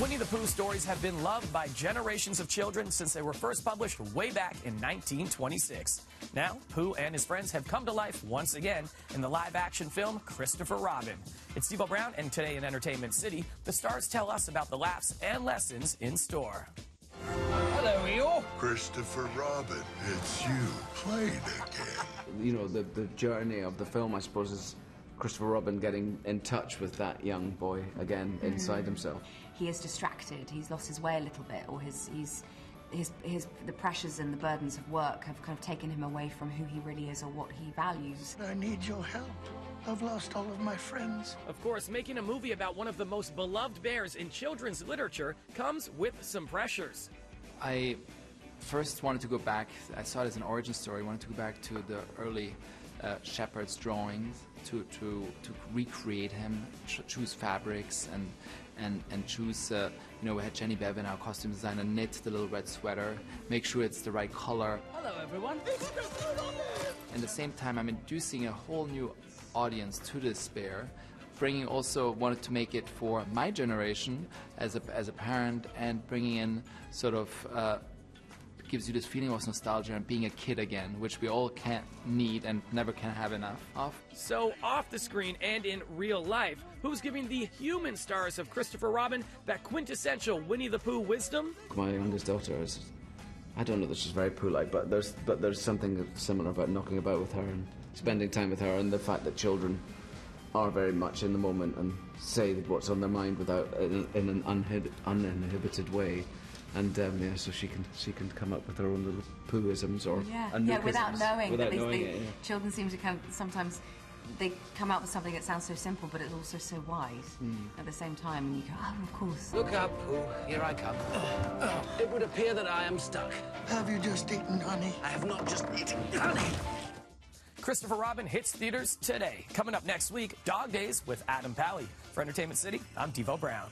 Winnie the Pooh stories have been loved by generations of children since they were first published way back in 1926. Now, Pooh and his friends have come to life once again in the live action film Christopher Robin. It's Devo Brown, and today in Entertainment City, the stars tell us about the laughs and lessons in store. Hello, Eeyore. Christopher Robin, it's you. Played again. You know, the, the journey of the film, I suppose, is Christopher Robin getting in touch with that young boy again inside mm-hmm. himself. He is distracted. He's lost his way a little bit, or his he's his his the pressures and the burdens of work have kind of taken him away from who he really is or what he values. I need your help. I've lost all of my friends. Of course, making a movie about one of the most beloved bears in children's literature comes with some pressures. I first wanted to go back, I saw it as an origin story, I wanted to go back to the early uh, Shepard's drawings to, to, to recreate him, ch choose fabrics and, and, and choose, uh, you know, we had Jenny Beavan, our costume designer, knit the little red sweater, make sure it's the right color. Hello, everyone. At the same time, I'm inducing a whole new audience to despair bringing also wanted to make it for my generation as a, as a parent and bringing in sort of uh, gives you this feeling of nostalgia and being a kid again, which we all can't need and never can have enough of. So, off the screen and in real life, who's giving the human stars of Christopher Robin that quintessential Winnie the Pooh wisdom? My youngest daughter is. I don't know that she's very Pooh-like, but there's but there's something similar about knocking about with her and spending time with her, and the fact that children are very much in the moment and say what's on their mind without in, in an uninhibited way and um, yeah, so she can she can come up with her own little pooisms or yeah, yeah without knowing. Without at knowing they, it, yeah. children seem to come sometimes. They come out with something that sounds so simple, but it's also so wise Hmm. at the same time. And you go, oh, of course. Look up, Pooh. Here I come. It would appear that I am stuck. Have you just eaten honey? I have not just eaten honey. Christopher Robin hits theaters today. Coming up next week, Dog Days with Adam Pally. For Entertainment City, I'm Devo Brown.